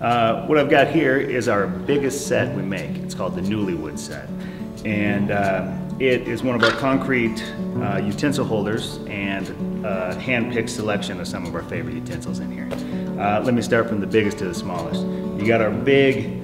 Uh, what I've got here is our biggest set we make. It's called the Newlywood set. And uh, it is one of our concrete uh, utensil holders and uh, hand-picked selection of some of our favorite utensils in here. Uh, let me start from the biggest to the smallest. You got our big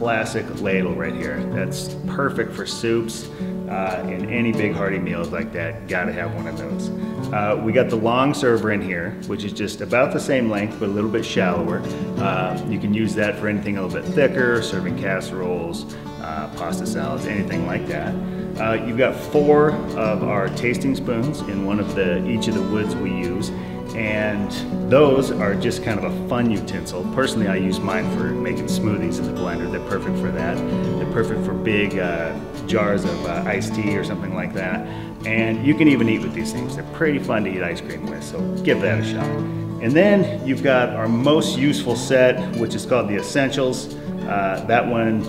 classic ladle right here. That's perfect for soups uh, and any big hearty meals like that. Gotta have one of those. Uh, we got the long server in here, which is just about the same length, but a little bit shallower. Uh, you can use that for anything a little bit thicker, serving casseroles, uh, pasta salads, anything like that. Uh, you've got four of our tasting spoons in one of the each of the woods we use and those are just kind of a fun utensil. Personally, I use mine for making smoothies in the blender. They're perfect for that. They're perfect for big uh, jars of uh, iced tea or something like that. And you can even eat with these things. They're pretty fun to eat ice cream with, so give that a shot. And then you've got our most useful set, which is called the Essentials. Uh, that one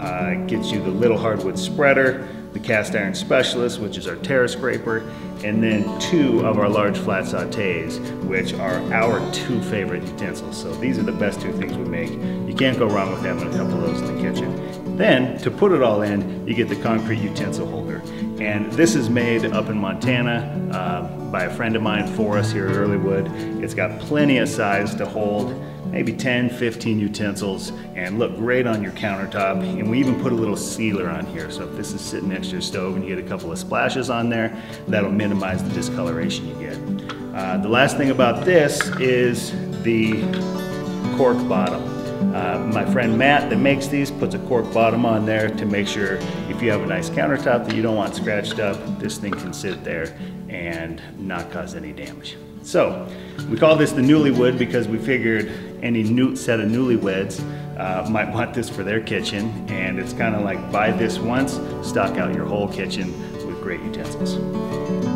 uh, gets you the little hardwood spreader, the cast iron specialist, which is our Tera scraper, and then two of our large flat sautés, which are our two favorite utensils. So these are the best two things we make. You can't go wrong with having a couple of those in the kitchen. Then, to put it all in, you get the concrete utensil holder. And this is made up in Montana uh, by a friend of mine for us here at Earlywood. It's got plenty of size to hold maybe 10, 15 utensils and look great on your countertop. And we even put a little sealer on here. So if this is sitting next to your stove and you get a couple of splashes on there, that'll minimize the discoloration you get. Uh, the last thing about this is the cork bottom. Uh, my friend Matt that makes these puts a cork bottom on there to make sure if you have a nice countertop that you don't want scratched up, this thing can sit there and not cause any damage. So we call this the Newlywood because we figured any new set of newlyweds uh, might want this for their kitchen and it's kind of like buy this once, stock out your whole kitchen with great utensils.